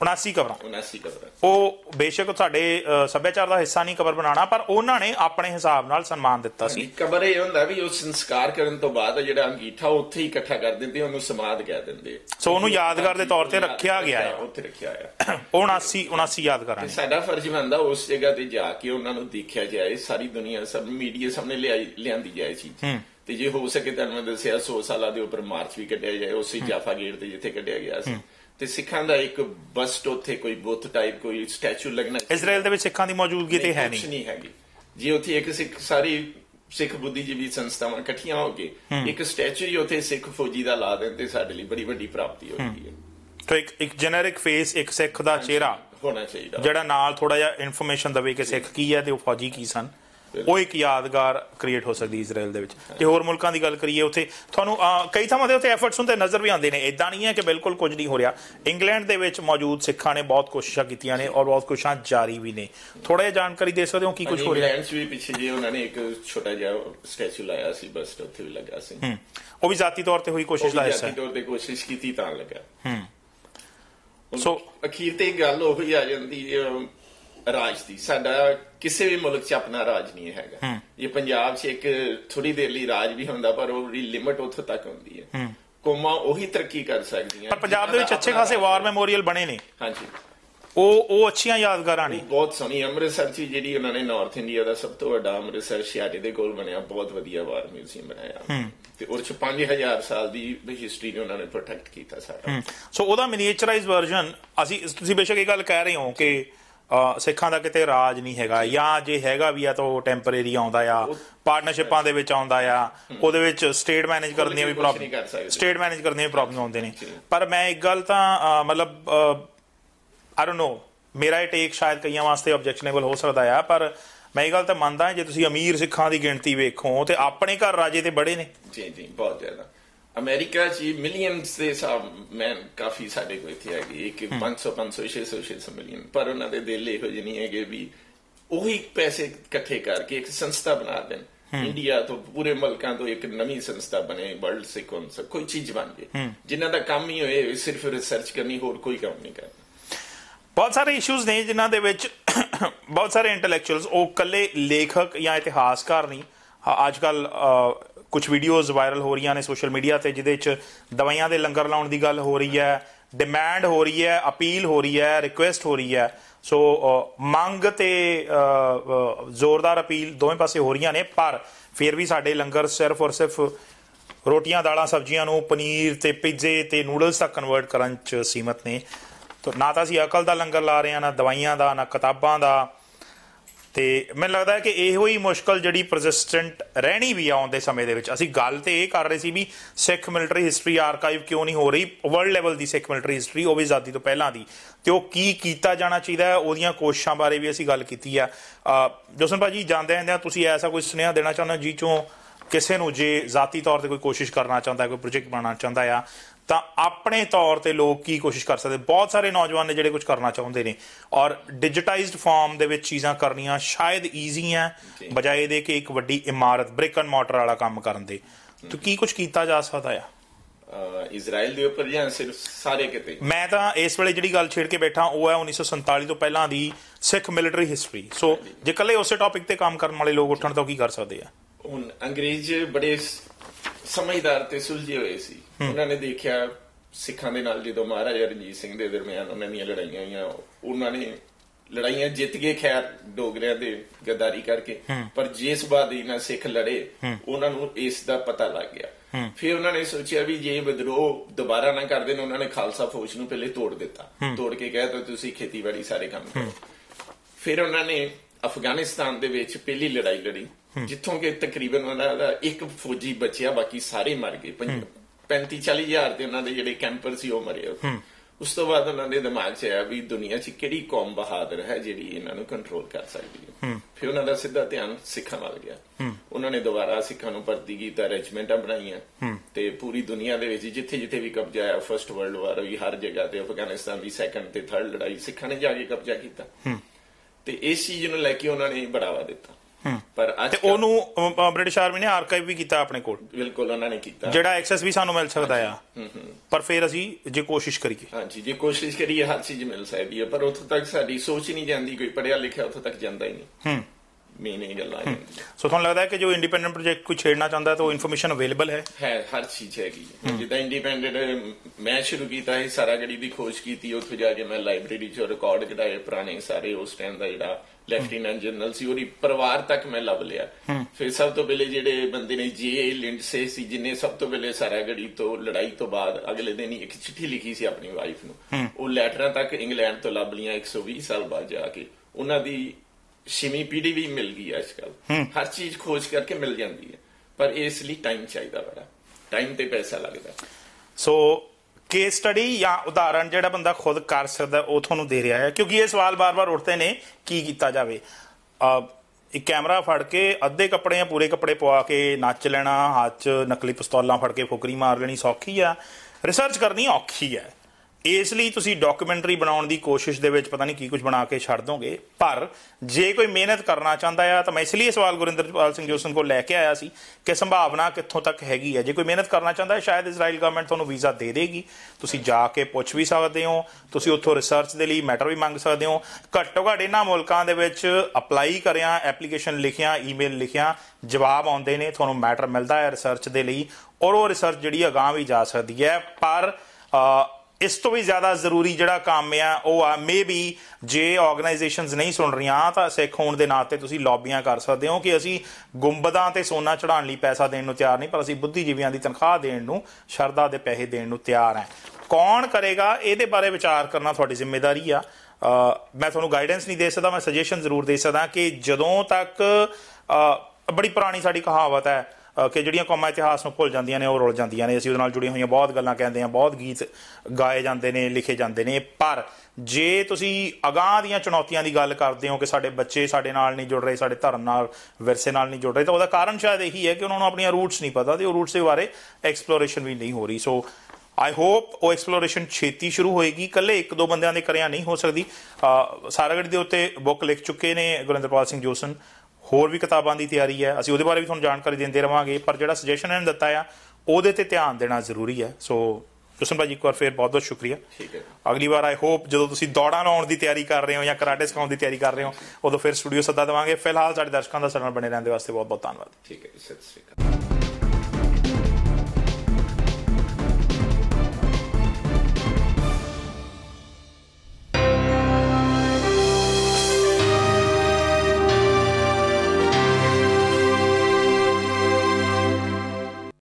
[SPEAKER 1] 79 ਕਬਰਾਂ।
[SPEAKER 2] 79 ਕਬਰਾਂ।
[SPEAKER 1] ਉਹ ਬੇਸ਼ੱਕ ਸਾਡੇ ਸੱਭਿਆਚਾਰ ਦਾ ਹਿੱਸਾ ਨਹੀਂ ਕਬਰ ਬਣਾਉਣਾ ਪਰ ਉਹਨਾਂ ਨੇ ਆਪਣੇ ਹਿਸਾਬ ਨਾਲ ਸਨਮਾਨ ਦਿੱਤਾ ਸੀ।
[SPEAKER 2] ਕਬਰ ਇਹ ਹੁੰਦਾ ਵੀ ਉਹ ਸੰਸਕਾਰ ਕਰਨ ਤੋਂ ਬਾਅਦ ਜਿਹੜਾ ਅੰਗੀਠਾ ਉੱਥੇ ਹੀ ਇਕੱਠਾ ਕਰ ਦਿੰਦੇ ਉਹਨੂੰ ਸਮਾਧ ਕਹਿ ਦਿੰਦੇ।
[SPEAKER 1] ਸੋ ਉਹਨੂੰ ਯਾਦਗਾਰ ਦੇ ਤੌਰ ਤੇ ਰੱਖਿਆ ਗਿਆ ਹੈ।
[SPEAKER 2] ਉੱਥੇ ਰੱਖਿਆ
[SPEAKER 1] ਉਹ 79 79 ਯਾਦ
[SPEAKER 2] ਤੇ
[SPEAKER 1] ਕਰਾਂਗੇ
[SPEAKER 2] ਸਾਡਾ ਫਰਜ਼ ਬਣਦਾ ਉਸ ਜਗ੍ਹਾ ਤੇ ਜਾ ਕੇ ਉਹਨਾਂ ਨੂੰ ਦੇਖਿਆ ਜਾਏ ਸਾਰੀ ਦੁਨੀਆ ਸਭ ਮੀਡੀਆ ਸਾਹਮਣੇ ਲਿਆਈ ਲਿਆਂਦੀ ਜਾਏ ਚੀਜ਼ ਤੇ ਜੇ ਹੋ ਸਕੇ ਤਾਂ ਮੈਂ ਦੱਸਿਆ 100 ਸਾਲਾਂ ਦੇ ਉੱਪਰ ਮਾਰਚ ਵੀ ਕੱਢਿਆ ਜਾਏ ਉਸੇ ਜਾਫਾ ਗੇਟ ਤੇ ਜਿੱਥੇ ਕੱਢਿਆ ਗਿਆ ਸੀ। ਤੇ ਸਿੱਖਾਂ ਦਾ ਇੱਕ ਬਸਟ ਉੱਥੇ ਕੋਈ ਬੁੱਤ ਟਾਈਪ ਕੋਈ ਸਟੈਚੂ ਲੱਗਣਾ
[SPEAKER 1] ਇਜ਼ਰਾਈਲ ਦੇ ਵਿੱਚ ਸਿੱਖਾਂ ਦੀ ਮੌਜੂਦਗੀ ਤੇ ਹੈ ਨਹੀਂ।
[SPEAKER 2] ਨਹੀਂ ਹੈਗੀ। ਜੇ ਉੱਥੇ ਇੱਕ ਸਿੱਖ ਸਾਰੀ ਸਿੱਖ ਬੁੱਧੀਜੀਵੀ ਸੰਸਥਾਵਾਂ ਇਕੱਠੀਆਂ ਹੋ ਕੇ ਇੱਕ ਸਟੈਚੂ ਹੀ ਉੱਥੇ ਸਿੱਖ ਫੌਜੀ ਦਾ ਲਾ ਦੇਣ ਤੇ ਸਾਡੇ ਲਈ ਬੜੀ ਵੱਡੀ ਪ੍ਰਾਪਤੀ ਹੋਈ ਹੈ।
[SPEAKER 1] ਤਾਂ ਇੱਕ ਇੱਕ ਜੈਨਰਿਕ ਫੇਸ ਇੱਕ ਸਿੱਖ ਦਾ ਚਿਹਰਾ
[SPEAKER 2] ਹੋਣਾ ਚਾਹੀਦਾ।
[SPEAKER 1] ਜਿਹੜਾ ਨਾਲ ਥੋੜਾ ਜਿਹਾ ਇਨਫੋਰਮੇਸ਼ਨ ਦਵੇ ਕਿ ਸਿੱਖ ਕੀ ਹੈ ਤੇ ਉਹ ਫੌਜੀ ਕੀ ਸਨ। ਉਹ ਇੱਕ ਯਾਦਗਾਰ ਕ੍ਰੀਏਟ ਹੋ ਸਕਦੀ ਇਜ਼ਰਾਈਲ ਦੇ ਵਿੱਚ। ਤੇ ਹੋਰ ਮੁਲਕਾਂ ਦੀ ਗੱਲ ਕਰੀਏ ਉੱਥੇ ਤੁਹਾਨੂੰ ਕਈ ਥਾਵਾਂ ਤੇ ਉੱਥੇ ਐਫਰਟਸ ਹੁੰਦੇ ਨਜ਼ਰ ਵੀ ਆਉਂਦੇ ਨੇ। ਇਦਾਂ ਨਹੀਂ ਹੈ ਕਿ ਬਿਲਕੁਲ ਕੁਝ ਨਹੀਂ ਹੋ ਰਿਹਾ। ਇੰਗਲੈਂਡ ਦੇ ਵਿੱਚ ਮੌਜੂਦ ਸਿੱਖਾਂ ਨੇ ਬਹੁਤ ਕੋਸ਼ਿਸ਼ਾਂ ਕੀਤੀਆਂ ਨੇ ਔਰ ਬਹੁਤ ਕੋਸ਼ਿਸ਼ਾਂ ਜਾਰੀ ਵੀ ਨੇ। ਥੋੜਾ ਜਿਹਾ ਜਾਣਕਾਰੀ ਦੇ ਸਕਦੇ ਹੋ ਕੀ ਕੁਝ ਹੋ ਰਿਹਾ?
[SPEAKER 2] ਇੰਗਲੈਂਡ ਵੀ ਪਿੱਛੇ ਜੇ ਉਹਨਾਂ ਨੇ ਇੱਕ ਛੋਟਾ ਜਿਹਾ ਸਟੈਚੂ ਲਾਇਆ ਸੀ ਬਸ ਉੱਥੇ ਵੀ ਲੱਗਾ ਸੀ।
[SPEAKER 1] ਹੂੰ। ਉਹ ਵੀ ਜ਼ਾਤੀ ਤੌਰ ਤੇ ਹੋਈ ਕੋਸ਼ਿਸ਼ ਦਾ ਹਿੱਸਾ
[SPEAKER 2] ਜਾਤੀ ਤੌਰ ਤੇ ਕੋਸ਼ਿਸ਼ ਕੀਤੀ ਤਾਂ ਲੱਗਾ।
[SPEAKER 1] ਹੂੰ। ਸੋ-
[SPEAKER 2] ਅਖੀਰ ਤੇ ਗੱਲ ਉਹ ਹੀ ਆ ਜਾਂਦੀ ਰਾਜ ਦੀ। ਸਾਡਾ ਕਿਸੇ ਵੀ ਮੁਲਕ 'ਚ ਆਪਣਾ ਰਾਜ ਨਹੀਂ ਹੈਗਾ। ਇਹ ਪੰਜਾਬ 'ਚ ਇੱਕ ਥੋੜੀ ਦੇਰ ਲਈ ਰਾਜ ਵੀ ਹੁੰਦਾ ਪਰ ਉਹਦੀ ਲਿਮਟ ਉੱਥੋਂ ਤੱਕ ਹੁੰਦੀ ਹੈ। ਕੌਮਾਂ ਉਹੀ ਤਰੱਕੀ ਕਰ ਸਕਦੀਆਂ।
[SPEAKER 1] ਪਰ ਪੰਜਾਬ ਦੇ ਵਿੱਚ ਅੱਛੇ ਖਾਸੇ ਵਾਰ ਮੈਮੋਰੀਅਲ ਬਣੇ ਨੇ।
[SPEAKER 2] ਹਾਂਜੀ।
[SPEAKER 1] ਉਹ ਉਹ ਅੱਛੀਆਂ ਯਾਦਗਾਰਾਂ ਨੇ।
[SPEAKER 2] ਬਹੁਤ ਸੋਹਣੀ। ਅੰਮ੍ਰਿਤਸਰ 'ਚ ਜਿਹੜੀ ਉਹਨਾਂ ਨੇ ਨਾਰਥ ਇੰਡੀਆ ਦਾ ਸਭ ਤੋਂ ਵੱਡਾ ਅੰਮ੍ਰਿਤਸਰ ਸ਼ਿਆਟੇ ਦੇ ਕੋਲ ਬਣਿਆ ਬਹੁਤ ਵਧੀਆ ਵਾਰ ਮਿਊਜ਼ੀਅਮ ਬਣਾਇਆ। ਤੇ ਉਹ 'ਚ 5000 ਸਾਲ ਦੀ ਹਿਸਟਰੀ ਨੂੰ ਉਹਨਾਂ ਨੇ ਪ੍ਰੋਟੈਕਟ ਕੀਤਾ ਸਾਰਾ।
[SPEAKER 1] ਸੋ ਉਹਦਾ ਮਿਨੀਏਚਰਾਈਜ਼ ਵਰਜ਼ਨ ਅਸੀਂ ਤੁਸੀਂ ਬੇਸ਼ੱਕ ਇਹ ਗੱਲ ਕਹਿ ਰਹੇ ਹੋ ਕਿ ਸਿੱਖਾਂ ਦਾ ਕਿਤੇ ਰਾਜ ਨਹੀਂ ਹੈਗਾ। ਜਾਂ। ਜੇ ਹੈਗਾ ਵੀ ਆ ਤਾਂ ਉਹ ਟੈਂਪਰੇਰੀ ਆਉਂਦਾ ਆ ਪਾਰਟਨਰਸ਼ਿਪਾਂ ਦੇ ਵਿੱਚ ਆਉਂਦਾ ਆ। ਉਹਦੇ ਵਿੱਚ ਸਟੇਟ ਮੈਨੇਜ ਕਰਨ ਦੀਆਂ ਵੀ ਪ੍ਰੋਬਲਮ। ਸਟੇਟ ਮੈਨੇਜ ਕਰਨ ਦੀਆਂ ਵੀ ਪ੍ਰੋਬਲਮ ਆਉਂਦੇ ਨੇ। ਪਰ ਮੈਂ ਇੱਕ ਗੱਲ ਤਾਂ ਮਤਲਬ ਆਈ ਡੋਨਟ ਨੋ ਮੇਰਾ ਇਹ ਟੇਕ ਸ਼ਾਇਦ ਕਈਆਂ ਵਾਸਤੇ ਆਬਜੈਕਸ਼ਨੇਬਲ ਹੋ ਸਕਦਾ ਆ ਪਰ ਮੈਂ ਇਹ ਗੱਲ ਤਾਂ ਮੰਨਦਾ ਜੇ ਤੁਸੀਂ ਅਮੀਰ ਸਿੱਖਾਂ ਦੀ ਗਿਣਤੀ ਵੇਖੋ ਤੇ ਆਪਣੇ ਘਰ ਰਾਜੇ ਤੇ ਬੜੇ ਨੇ।
[SPEAKER 2] ਜੀ ਜੀ ਬਹੁਤ ਜ਼ਿਆਦਾ। ਅਮਰੀਕਾ 'ਚ ਮਿਲੀਅਨਸ ਦੇ ਹਿਸਾਬ ਮੈਂ ਕਾਫੀ ਸਾਡੇ ਕੋਲ ਇੱਥੇ ਹੈਗੇ ਇੱਕ 500 500 600 600 ਮਿਲੀਅਨ ਪਰ ਉਹਨਾਂ ਦੇ ਦਿਲ ਇਹੋ ਜਿਹੇ ਨਹੀਂ ਹੈਗੇ ਵੀ ਉਹੀ ਪੈਸੇ ਇਕੱਠੇ ਕਰਕੇ ਇੱਕ ਸੰਸਥਾ ਬਣਾ ਦੇਣ। ਇੰਡੀਆ ਤੋਂ ਪੂਰੇ ਮੁਲਕਾਂ ਤੋਂ ਇੱਕ ਨਵੀਂ ਸੰਸਥਾ ਬਣੇ ਵਰਲਡ ਕੌਂਸਲ ਕੋਈ ਚੀਜ਼ ਬਣ ਜੇ ਜਿਨ੍ਹਾਂ ਦਾ ਕੰਮ ਹੀ ਹੋਏ ਸਿਰਫ ਰਿਸਰਚ ਕਰਨੀ ਹੋਰ ਕੋਈ ਕੰਮ ਨਹੀਂ ਕਰਨਾ।
[SPEAKER 1] ਬਹੁਤ ਸਾਰੇ ਇਸ਼ੂਜ਼ ਨੇ ਜਿਨ੍ਹਾਂ ਦੇ ਵਿੱਚ ਬਹੁਤ ਸਾਰੇ ਇੰਟੈਲੈਕਚੁਅਲਸ ਉਹ ਕੱਲੇ ਲੇਖਕ ਜਾਂ ਇਤਿਹਾਸਕਾਰ ਨਹੀਂ ਅੱਜ ਕੱਲ ਕੁਝ ਵੀਡੀਓਜ਼ ਵਾਇਰਲ ਹੋ ਰਹੀਆਂ ਨੇ ਸੋਸ਼ਲ ਮੀਡੀਆ ਤੇ, ਜਿਹਦੇ ਵਿੱਚ ਦਵਾਈਆਂ ਦੇ ਲੰਗਰ ਲਾਉਣ ਦੀ ਗੱਲ ਹੋ ਰਹੀ ਹੈ ਡਿਮਾਂਡ ਹੋ ਰਹੀ ਹੈ ਅਪੀਲ ਹੋ ਰਹੀ ਹੈ ਰਿਕੁਐਸਟ ਹੋ ਰਹੀ ਹੈ। ਸੋ ਮੰਗ ਤੇ ਜ਼ੋਰਦਾਰ ਅਪੀਲ ਦੋਵੇਂ ਪਾਸੇ ਹੋ ਰਹੀਆਂ ਨੇ, ਪਰ ਫਿਰ ਵੀ ਸਾਡੇ ਲੰਗਰ ਸਿਰਫ ਔਰ ਸਿਰਫ ਰੋਟੀਆਂ, ਦਾਲਾਂ, ਸਬਜ਼ੀਆਂ ਨੂੰ ਪਨੀਰ ਤੇ ਪੀਜ਼ੇ ਤੇ ਨੂਡਲਸ ਤੱਕ ਕਨਵਰਟ ਕਰਨ ਚ ਸੀਮਤ ਨੇ। ਤੋ, ਨਾ ਤਾਂ ਅਸੀਂ ਅਕਲ ਦਾ ਲੰਗਰ ਲਾ ਰਹੇ ਹਾਂ, ਨਾ ਦਵਾਈਆਂ ਦਾ, ਨਾ ਕਿਤਾਬਾਂ ਦਾ। ਤੇ ਮੈਨੂੰ ਲੱਗਦਾ ਹੈ ਕਿ ਇਹੋ ਹੀ ਮੁਸ਼ਕਲ ਜਿਹੜੀ ਪਰਸਿਸਟੈਂਟ ਰਹਿਣੀ ਵੀ ਆਉਂਦੇ ਸਮੇਂ ਦੇ ਵਿੱਚ। ਅਸੀਂ ਗੱਲ ਤੇ ਇਹ ਕਰ ਰਹੇ ਸੀ ਵੀ ਸਿੱਖ ਮਿਲਟਰੀ ਹਿਸਟਰੀ ਆਰਕਾਈਵ ਕਿਉਂ ਨਹੀਂ ਹੋ ਰਹੀ? ਵਰਲਡ ਲੈਵਲ ਦੀ ਸਿੱਖ ਮਿਲਟਰੀ ਹਿਸਟਰੀ ਉਹ ਵੀ ਆਜ਼ਾਦੀ ਤੋਂ ਪਹਿਲਾਂ ਦੀ। ਤੇ ਉਹ ਕੀ ਕੀਤਾ ਜਾਣਾ ਚਾਹੀਦਾ ਹੈ? ਉਹਦੀਆਂ ਕੋਸ਼ਿਸ਼ਾਂ ਬਾਰੇ ਵੀ ਅਸੀਂ ਗੱਲ ਕੀਤੀ ਆ। ਅ, ਜੋਸਨ ਭਾਜੀ ਜਾਂਦੇ ਆਂਦੇ ਤੁਸੀਂ ਐਸਾ ਕੋਈ ਸੁਨੇਹਾ ਦੇਣਾ ਚਾਹੁੰਦੇ ਹੋ ਜੀ ਚੋਂ ਕਿਸੇ ਨੂੰ ਜੇ ਜ਼ਾਤੀ ਤੌਰ ਤੇ ਕੋਈ ਕੋਸ਼ਿਸ਼ ਕਰਨਾ ਚਾਹੁੰਦਾ ਹੈ ਕੋਈ ਪ੍ਰੋਜੈਕਟ ਬਣਾਉਣਾ ਚਾਹੁੰਦਾ ਆ ਤਾਂ ਆਪਣੇ ਤੌਰ ਤੇ ਲੋਕ ਕੀ ਕੋਸ਼ਿਸ਼ ਕਰ ਸਕਦੇ? ਬਹੁਤ ਸਾਰੇ ਨੌਜਵਾਨ ਨੇ ਜਿਹੜੇ ਕੁਝ ਕਰਨਾ ਚਾਹੁੰਦੇ ਨੇ। ਔਰ ਡਿਜੀਟਾਈਜ਼ਡ ਫਾਰਮ ਦੇ ਵਿੱਚ ਚੀਜ਼ਾਂ ਕਰਨੀਆਂ ਸ਼ਾਇਦ ਈਜ਼ੀ ਹੈ ਬਜਾਏ ਦੇ ਕਿ ਇੱਕ ਵੱਡੀ ਇਮਾਰਤ ਬ੍ਰਿਕ ਐਂਡ ਮਾਰਟਰ ਵਾਲਾ ਕੰਮ ਕਰਨ ਦੇ। ਤਾਂ ਕੀ ਕੁਝ ਕੀਤਾ ਜਾ ਸਕਦਾ ਆ?
[SPEAKER 2] ਇਜ਼ਰਾਈਲ ਦੇ ਉੱਪਰ ਜਾਂ ਸਿਰਫ ਸਾਰੇ ਕਿਤੇ?
[SPEAKER 1] ਮੈਂ ਤਾਂ ਇਸ ਵੇਲੇ ਜਿਹੜੀ ਗੱਲ ਛੇੜ ਕੇ ਬੈਠਾ ਉਹ ਹੈ 1947 ਤੋਂ ਪਹਿਲਾਂ ਦੀ ਸਿੱਖ ਮਿਲਟਰੀ ਹਿਸਟਰੀ ਸੋ ਜੇ ਕੱਲੇ ਉਸੇ ਟੌਪਿਕ ਤੇ ਕੰਮ ਕਰਨ ਵਾਲੇ ਲੋਕ ਉੱਠਣ ਤਾਂ ਕੀ ਕਰ ਸਕਦੇ ਆ?
[SPEAKER 2] ਹੁਣ ਅੰਗਰੇਜ਼ ਬੜੇ ਸਮਝਦਾਰ ਤੇ ਸੁਲਝੇ ਹੋਏ ਸੀ। ਉਹਨਾਂ ਨੇ ਦੇਖਿਆ ਸਿੱਖਾਂ ਦੇ ਨਾਲ ਜਦੋਂ ਮਹਾਰਾਜਾ ਰਣਜੀਤ ਸਿੰਘ ਦੇ ਦਰਮਿਆਨ ਉਹਨਾਂ ਦੀਆਂ ਲੜਾਈਆਂ ਹੋਈਆਂ ਉਹਨਾਂ ਨੇ ਲੜਾਈਆਂ ਜਿੱਤ ਗਏ ਖੈਰ ਡੋਗਰਿਆਂ ਦੇ ਗੱਦਾਰੀ ਕਰਕੇ ਪਰ ਜਿਸ ਬਾਦੀ ਨਾਲ ਸਿੱਖ ਲੜੇ ਉਹਨਾਂ ਨੂੰ ਇਸ ਦਾ ਪਤਾ ਲੱਗ ਗਿਆ। ਫਿਰ ਉਹਨਾਂ ਨੇ ਸੋਚਿਆ ਵੀ ਜੇ ਵਿਦਰੋਹ ਦੁਬਾਰਾ ਨਾ ਕਰ ਦੇਣ ਉਹਨਾਂ ਨੇ ਖਾਲਸਾ ਫੌਜ ਨੂੰ ਪਹਿਲੇ ਤੋੜ ਦਿੱਤਾ। ਤੋੜ ਕੇ ਕਹਿ ਤਾ ਤੁਸੀਂ ਖੇਤੀਬਾੜੀ ਸਾਰੇ ਕੰਮ ਕਰੋ। ਫਿਰ ਉਹਨਾਂ ਨੇ ਅਫਗਾਨਿਸਤਾਨ ਦੇ ਵਿੱਚ ਪਹਿਲੀ ਲੜਾਈ ਲੜੀ। ਜਿੱਥੋਂ ਕਿ ਤਕਰੀਬਨ ਉਹਨਾਂ ਦਾ ਇੱਕ ਫੌਜੀ ਬਚਿਆ ਬਾਕੀ ਸਾਰੇ ਮਰ ਗਏ। 35 40 ਹਜ਼ਾਰ ਤੇ ਉਹਨਾਂ ਦੇ ਜਿਹੜੇ ਕੈਂਪਰ ਸੀ ਉਹ ਮਰੇ। ਉਸ ਤੋਂ ਬਾਅਦ ਉਹਨਾਂ ਦੇ ਦਿਮਾਗ 'ਚ ਆਇਆ ਵੀ ਦੁਨੀਆ 'ਚ ਕਿਹੜੀ ਕੌਮ ਬਹਾਦਰ ਹੈ ਜਿਹੜੀ ਇਹਨਾਂ ਨੂੰ ਕੰਟਰੋਲ ਕਰ ਸਕਦੀ ਹੈ। ਫਿਰ ਉਹਨਾਂ ਦਾ ਸਿੱਧਾ ਧਿਆਨ ਸਿੱਖਾਂ ਵੱਲ ਗਿਆ। ਉਹਨਾਂ ਨੇ ਦੁਬਾਰਾ ਸਿੱਖਾਂ ਨੂੰ ਭਰਤੀ ਕੀਤਾ ਰੈਜੀਮੈਂਟਾਂ ਬਣਾਈਆਂ। ਤੇ ਪੂਰੀ ਦੁਨੀਆ ਦੇ ਵਿੱਚ ਜਿੱਥੇ ਜਿੱਥੇ ਵੀ ਕਬਜ਼ਾ ਆਇਆ ਫਰਸਟ ਵਰਲਡ ਵਾਰ ਹੋਈ ਹਰ ਜਗ੍ਹਾ ਤੇ ਅਫਗਾਨਿਸਤਾਨ ਦੀ ਸੈਕੰਡ ਤੇ ਥਰਡ ਲੜਾਈ ਸਿੱਖਾਂ ਨੇ ਜਾ ਕੇ ਕਬਜ਼ਾ ਕੀਤਾ। ਤੇ ਇਸ ਚੀਜ਼ ਨੂੰ ਲੈ ਕੇ ਉਹਨਾਂ ਨੇ ਬੜਾਵਾ ਦਿੱਤਾ। ਪਰ ਅੱਜ
[SPEAKER 1] ਤੇ ਉਹਨੂੰ ਬ੍ਰਿਟਿਸ਼ ਆਰਮੀ ਨੇ ਆਰਕਾਈਵ ਵੀ ਕੀਤਾ ਆਪਣੇ ਕੋਲ।
[SPEAKER 2] ਬਿਲਕੁਲ ਉਹਨਾਂ ਨੇ ਕੀਤਾ।
[SPEAKER 1] ਜਿਹੜਾ ਐਕਸੈਸ ਵੀ ਸਾਨੂੰ ਮਿਲ ਸਕਦਾ ਆ। ਪਰ ਫਿਰ ਅਸੀਂ ਜੇ ਕੋਸ਼ਿਸ਼ ਕਰੀਏ।
[SPEAKER 2] ਹਾਂਜੀ ਜੇ ਕੋਸ਼ਿਸ਼ ਕਰੀਏ ਹਰ ਚੀਜ਼ ਮਿਲ ਸਕਦੀ ਹੈ ਪਰ ਉੱਥੋਂ ਤੱਕ ਸਾਡੀ ਸੋਚ ਨਹੀਂ ਜਾਂਦੀ ਕੋਈ ਪੜਿਆ ਲਿਖਿਆ ਉੱਥੋਂ ਤੱਕ ਜਾਂਦਾ ਹੀ ਨਹੀਂ।
[SPEAKER 1] ਹੂੰ।
[SPEAKER 2] ਮੇਨ ਇਹ ਗੱਲਾਂ ਹੈ।
[SPEAKER 1] ਸੋ ਤੁਹਾਨੂੰ ਲੱਗਦਾ ਹੈ ਕਿ ਜੋ ਇੰਡੀਪੈਂਡੈਂਟ ਪ੍ਰੋਜੈਕਟ ਕੋਈ ਛੇੜਨਾ ਚਾਹੁੰਦਾ ਹੈ ਤਾਂ ਉਹ ਇਨਫੋਰਮੇਸ਼ਨ ਅਵੇਲੇਬਲ ਹੈ?
[SPEAKER 2] ਹੈ ਹਰ ਚੀਜ਼ ਹੈਗੀ। ਜਿੱਦਾਂ ਇੰਡੀਪੈਂਡੈਂਟ ਮੈਂ ਸ਼ੁਰੂ ਕੀਤਾ ਹੈ ਸਾਰਾ ਗੜੀ ਦੀ ਖੋਜ ਕੀਤੀ ਉੱਥੇ ਜਾ ਕੇ ਮੈਂ ਲਾਇਬ੍ਰੇਰੀ ਚੋਂ ਰਿਕਾਰਡ ਕਢਾਏ ਪੁਰਾਣੇ ਸਾਰੇ ਉਸ ਟਾਈਮ ਦਾ ਜਿਹੜਾ ਲੈਫਟੀਨੈਂਟ ਜਨਰਲ ਸੀ ਉਹਦੀ ਪਰਿਵਾਰ ਤੱਕ ਮੈਂ ਲੱਭ ਲਿਆ। ਫਿਰ ਸਭ ਤੋਂ ਪਹਿਲੇ ਜਿਹੜੇ ਬੰਦੇ ਨੇ ਜੇ ਲਿੰਡਸੇ ਸੀ ਜਿਨੇ ਸਭ ਤੋਂ ਪਹਿਲੇ ਸਾਰਾ ਗੜੀ ਤੋਂ ਲੜਾਈ ਤੋਂ ਬਾਅਦ ਅਗਲੇ ਦਿਨ ਹੀ ਇੱਕ ਚਿੱਠੀ ਲਿਖੀ ਸੀ ਆਪਣੀ ਵਾਈਫ ਨੂੰ। ਉਹ ਲੈਟਰਾਂ ਤੱਕ ਇੰਗਲੈਂਡ ਤੋਂ ਲੱਭ ਲੀਆਂ 120 ਸਾਲ ਬਾਅਦ ਜਾ ਕੇ। ਉਹਨਾਂ ਦੀ ਛੇਵੀਂ ਪੀੜ੍ਹੀ ਵੀ ਮਿਲ ਗਈ ਹੈ ਅੱਜ ਕੱਲ ਹਰ ਚੀਜ਼ ਖੋਜ ਕਰਕੇ ਮਿਲ ਜਾਂਦੀ ਹੈ ਪਰ ਇਸ ਲਈ ਟਾਈਮ ਚਾਹੀਦਾ ਬੜਾ। ਟਾਈਮ ਤੇ ਪੈਸਾ ਲੱਗਦਾ।
[SPEAKER 1] ਸੋ ਕੇਸ ਸਟੱਡੀ ਜਾਂ ਉਦਾਹਰਣ ਜਿਹੜਾ ਬੰਦਾ ਖੁਦ ਕਰ ਸਕਦਾ ਉਹ ਤੁਹਾਨੂੰ ਦੇ ਰਿਹਾ ਹੈ। ਕਿਉਂਕਿ ਇਹ ਸਵਾਲ ਬਾਰ-ਬਾਰ ਉੱਠਦੇ ਨੇ ਕੀ ਕੀਤਾ ਜਾਵੇ? ਇੱਕ ਕੈਮਰਾ ਫੜ ਕੇ ਅੱਧੇ ਕੱਪੜੇ ਜਾਂ ਪੂਰੇ ਕੱਪੜੇ ਪਵਾ ਕੇ ਨੱਚ ਲੈਣਾ ਹੱਥ 'ਚ ਨਕਲੀ ਪਿਸਤੌਲਾਂ ਫੜ ਕੇ ਫੁਕਰੀ ਮਾਰ ਲੈਣੀ ਸੌਖੀ ਆ। ਰਿਸਰਚ ਕਰਨੀ ਔਖੀ ਹੈ ਇਸ ਲਈ ਤੁਸੀਂ ਡਾਕੂਮੈਂਟਰੀ ਬਣਾਉਣ ਦੀ ਕੋਸ਼ਿਸ਼ ਦੇ ਵਿੱਚ ਪਤਾ ਨਹੀਂ ਕੀ ਕੁਝ ਬਣਾ ਕੇ ਛੱਡ ਦੋਗੇ। ਪਰ ਜੇ ਕੋਈ ਮਿਹਨਤ ਕਰਨਾ ਚਾਹੁੰਦਾ ਆ, ਤਾਂ ਮੈਂ ਇਸ ਲਈ ਸਵਾਲ ਗੁਰਿੰਦਰਪਾਲ ਸਿੰਘ ਜੋਸਨ ਕੋਲ ਲੈ ਕੇ ਆਇਆ ਸੀ ਕਿ ਸੰਭਾਵਨਾ ਕਿੱਥੋਂ ਤੱਕ ਹੈਗੀ ਹੈ। ਜੇ ਕੋਈ ਮਿਹਨਤ ਕਰਨਾ ਚਾਹੁੰਦਾ ਹੈ, ਸ਼ਾਇਦ ਇਜ਼ਰਾਈਲ ਗਵਰਨਮੈਂਟ ਤੁਹਾਨੂੰ ਵੀਜ਼ਾ ਦੇ ਦੇਗੀ। ਤੁਸੀਂ ਜਾ ਕੇ ਪੁੱਛ ਵੀ ਸਕਦੇ ਹੋ, ਤੁਸੀਂ ਉੱਥੋਂ ਰਿਸਰਚ ਦੇ ਲਈ ਮੈਟਰ ਵੀ ਮੰਗ ਸਕਦੇ ਹੋ। ਘੱਟੋ ਘੱਟ ਇਹਨਾਂ ਮੁਲਕਾਂ ਦੇ ਵਿੱਚ ਅਪਲਾਈ ਕਰਿਆ ਐਪਲੀਕੇਸ਼ਨ ਲਿਖਿਆ ਈਮੇਲ ਲਿਖਿਆ, ਜਵਾਬ ਆਉਂਦੇ ਨੇ, ਤੁਹਾਨੂੰ ਮੈਟਰ ਮਿਲਦਾ ਹੈ ਰਿਸਰਚ ਦੇ ਲਈ। ਔਰ ਉਹ ਰਿਸਰਚ ਜਿਹੜੀ ਅਗਾਂਹ ਵੀ ਜਾ ਸਕਦੀ ਹੈ। ਪਰ ਇਸ ਤੋਂ ਵੀ ਜ਼ਿਆਦਾ ਜ਼ਰੂਰੀ ਜਿਹੜਾ ਕੰਮ ਆ, ਉਹ ਆ ਮੇਬੀ ਜੇ ਆਰਗੇਨਾਈਜੇਸ਼ਨਸ ਨਹੀਂ ਸੁਣ ਰਹੀਆਂ ਤਾਂ ਸਿੱਖ ਹੋਣ ਦੇ ਨਾਤੇ ਤੁਸੀਂ ਲੌਬੀਆਂ ਕਰ ਸਕਦੇ ਹੋ ਕਿ ਅਸੀਂ ਗੁੰਬਦਾਂ ਤੇ ਸੋਨਾ ਚੜਾਉਣ ਲਈ ਪੈਸਾ ਦੇਣ ਨੂੰ ਤਿਆਰ ਨਹੀਂ, ਪਰ ਅਸੀਂ ਬੁੱਧੀਜੀਵੀਆਂ ਦੀ ਤਨਖਾਹ ਦੇਣ ਨੂੰ, ਸ਼ਰਧਾ ਦੇ ਪੈਸੇ ਦੇਣ ਨੂੰ ਤਿਆਰ ਹਾਂ। ਕੌਣ ਕਰੇਗਾ? ਇਹਦੇ ਬਾਰੇ ਵਿਚਾਰ ਕਰਨਾ ਤੁਹਾਡੀ ਜ਼ਿੰਮੇਵਾਰੀ ਆ। ਮੈਂ ਤੁਹਾਨੂੰ ਗਾਈਡੈਂਸ ਨਹੀਂ ਦੇ ਸਕਦਾ, ਮੈਂ ਸੁਜੈਸ਼ਨ ਜ਼ਰੂਰ ਦੇ ਸਕਦਾ ਕਿ ਜਦੋਂ ਤੱਕ ਬੜੀ ਪੁਰਾਣੀ ਸਾਡੀ ਕਹਾਵਤ ਹੈ ਕਿ ਜਿਹੜੀਆਂ ਕੌਮਾਂ ਇਤਿਹਾਸ ਨੂੰ ਭੁੱਲ ਜਾਂਦੀਆਂ ਨੇ ਉਹ ਰੁਲ ਜਾਂਦੀਆਂ ਨੇ। ਅਸੀਂ ਉਹਦੇ ਨਾਲ ਜੁੜੀਆਂ ਹੋਈਆਂ ਬਹੁਤ ਗੱਲਾਂ ਕਹਿੰਦੇ ਹਾਂ ਬਹੁਤ ਗੀਤ ਗਾਏ ਜਾਂਦੇ ਨੇ ਲਿਖੇ ਜਾਂਦੇ ਨੇ। ਪਰ ਜੇ ਤੁਸੀਂ ਅਗਾਹ ਦੀਆਂ ਚੁਣੌਤੀਆਂ ਦੀ ਗੱਲ ਕਰਦੇ ਹੋ ਕਿ ਸਾਡੇ ਬੱਚੇ ਸਾਡੇ ਨਾਲ ਨਹੀਂ ਜੁੜ ਰਹੇ ਸਾਡੇ ਧਰਮ ਨਾਲ ਵਿਰਸੇ ਨਾਲ ਨਹੀਂ ਜੁੜ ਰਹੇ ਤਾਂ ਉਹਦਾ ਕਾਰਨ ਸ਼ਾਇਦ ਇਹੀ ਹੈ ਕਿ ਉਹਨਾਂ ਨੂੰ ਆਪਣੀਆਂ ਰੂਟਸ ਨਹੀਂ ਪਤਾ ਤੇ ਉਹ ਰੂਟਸ ਦੇ ਬਾਰੇ ਐਕਸਪਲੋਰੇਸ਼ਨ ਵੀ ਨਹੀਂ ਹੋ ਰਹੀ। ਸੋ ਆਈ ਹੋਪ ਉਹ ਐਕਸਪਲੋਰੇਸ਼ਨ ਛੇਤੀ ਸ਼ੁਰੂ ਹੋਏਗੀ। ਕੱਲੇ ਇੱਕ ਦੋ ਬੰਦਿਆਂ ਦੇ ਕਰਿਆ ਨਹੀਂ ਹੋ ਸਕਦੀ। ਅ, ਸਾਰਾਗੜ ਦੇ ਉੱਤੇ ਬੁੱਕ ਲਿਖ ਚੁੱਕੇ ਨੇ ਗੁਰਿੰਦਰਪਾਲ ਸਿੰਘ ਜੋਸਨ। ਹੋਰ ਵੀ ਕਿਤਾਬਾਂ ਦੀ ਤਿਆਰੀ ਹੈ। ਅਸੀਂ ਉਹਦੇ ਬਾਰੇ ਵੀ ਤੁਹਾਨੂੰ ਜਾਣਕਾਰੀ ਦਿੰਦੇ ਰਵਾਂਗੇ ਪਰ ਜਿਹੜਾ ਸੁਜੈਸ਼ਨ ਇਹਨਾਂ ਨੇ ਦਿੱਤਾ ਆ ਉਹਦੇ ਤੇ ਧਿਆਨ ਦੇਣਾ ਜ਼ਰੂਰੀ ਹੈ। ਸੋ ਜੋਸਨ ਭਾਜੀ ਇੱਕ ਵਾਰ ਫੇਰ ਬਹੁਤ ਬਹੁਤ ਸ਼ੁਕਰੀਆ।
[SPEAKER 2] ਠੀਕ ਹੈ।
[SPEAKER 1] ਅਗਲੀ ਵਾਰ ਆਈ ਹੋਪ ਜਦੋਂ ਤੁਸੀਂ ਦੌੜਾਂ ਲਾਉਣ ਦੀ ਤਿਆਰੀ ਕਰ ਰਹੇ ਹੋ ਜਾਂ ਕਰਾਟੇ ਸਿਖਾਉਣ ਦੀ ਤਿਆਰੀ ਕਰ ਰਹੇ ਹੋ ਉਦੋਂ ਫਿਰ ਸਟੂਡੀਓ ਸੱਦਾ ਦੇਵਾਂਗੇ। ਫਿਲਹਾਲ ਸਾਡੇ ਦਰਸ਼ਕਾਂ ਦਾ ਸਾਡੇ ਨਾਲ ਬਣੇ ਰਹਿਣ ਦੇ ਵਾਸਤੇ ਬਹੁਤ ਬਹੁਤ ਧੰਨਵਾਦ।
[SPEAKER 2] ਠੀਕ ਹੈ ਜੀ, ਸਤਿ ਸ਼੍ਰੀ ਅਕਾਲ।